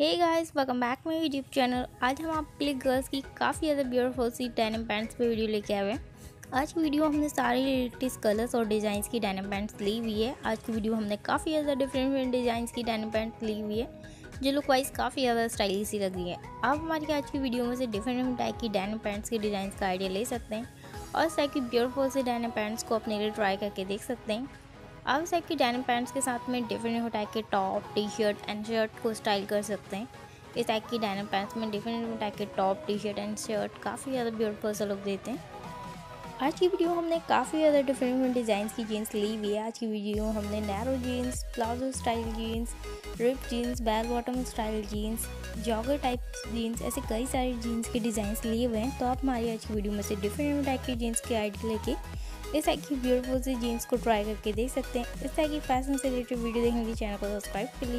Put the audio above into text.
Hey guys welcome back my YouTube channel आज हम आपके लिए गर्ल्स की काफ़ी ज़्यादा ब्यूटीफुल सी डैनम पैंट्स पे वीडियो लेके आए हैं। आज की वीडियो हमने सारे लेटेस्ट कलर्स और डिज़ाइंस की डैनम पैंट्स ली हुई है। आज की वीडियो हमने काफ़ी ज़्यादा डिफरेंट डिफरेंट डिज़ाइंस की डेनिम पैंट्स ली हुई है, जो लुक वाइज काफ़ी ज़्यादा स्टाइलिश सी लग रही है। आप हमारी आज की वीडियो में से डिफरेंट डिफरेंट टाइप की डैनम पैंट्स के डिज़ाइन का आइडिया ले सकते हैं और टाइप की ब्यूटीफुल से डेनिम पैंट्स को अपने लिए ट्राई करके देख सकते हैं। आप इस टाइप की डेनिम पैंट्स के साथ में डिफरेंट टाइप के top T shirt and shirt को स्टाइल कर सकते हैं। इस टाइप की डेनिम पैंट्स में डिफरेंट टाइप के top T shirt and shirt काफ़ी ज़्यादा ब्यूटीफुल सा लुक देते हैं। आज की वीडियो हमने काफ़ी ज़्यादा डिफरेंट डिफरेंट डिज़ाइन की जीन्स ली हुई है। आज की वीडियो हमने narrow jeans palazzo style jeans rip jeans bell bottom style jeans jogger type jeans ऐसे कई सारे जीन्स के डिज़ाइन लिए हुए हैं। तो आप हमारी आज की वीडियो में से डिफरेंट टाइप की जीन्स के आइडिया लेके इस टाइप की ब्यूटीफुल सी जीन्स को ट्राई करके देख सकते हैं। इस टाइप की फ़ैशन से रिलेटेड वीडियो देखने के लिए चैनल को सब्सक्राइब कर लीजिए।